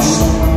Deus.